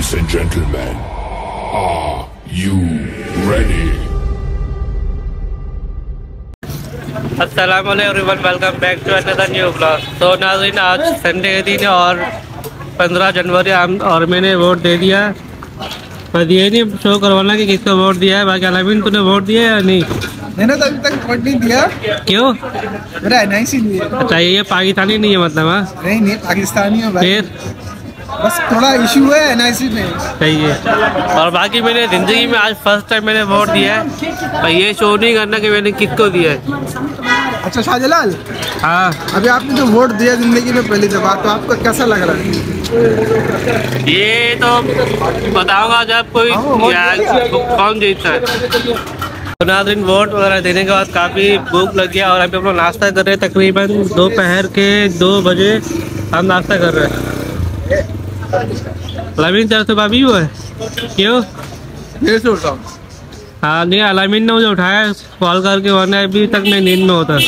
Ladies and gentlemen, are you ready? अस्सलाम everyone welcome back to another new blog तो नाजरीन आज Sunday के दिन और 15 जनवरी हम और मैंने वोट दे दिया। पर ये नहीं शो करवाना कि किसको वोट दिया है। बाकी अलामीन तूने वोट दिया या नहीं? मैंने तो अभी तक वोट नहीं दिया। क्यों? मेरा एन आई सी नहीं है। अच्छा ये पाकिस्तानी नहीं है मतलब हाँ? नहीं नहीं पाकिस्तानी है भाई। बस थोड़ा इशू है एन आई सी में। सही है। और बाकी मैंने ज़िंदगी में आज फ़र्स्ट टाइम मैंने वोट दिया है। पर ये शो नहीं करना कि मैंने किसको दिया है। अच्छा शाहजलाल? हाँ। अभी आपने जो वोट दिया ज़िंदगी में पहली दफ़ा तो आपको कैसा लग रहा है? ये तो बताऊँगा जब कोई कौन जीतता है। तो वोट वगैरह देने के बाद काफ़ी भूख लग गया और अभी हम लोग नाश्ता कर रहे हैं। तकरीबन दोपहर के दो बजे हम नाश्ता कर रहे हैं। अलामीन चार तो भाभी हुआ है। क्यों? मेरे से हूँ हाँ नहीं अलामीन ने मुझे उठाया कॉल करके वरना अभी तक मैं नींद में होता।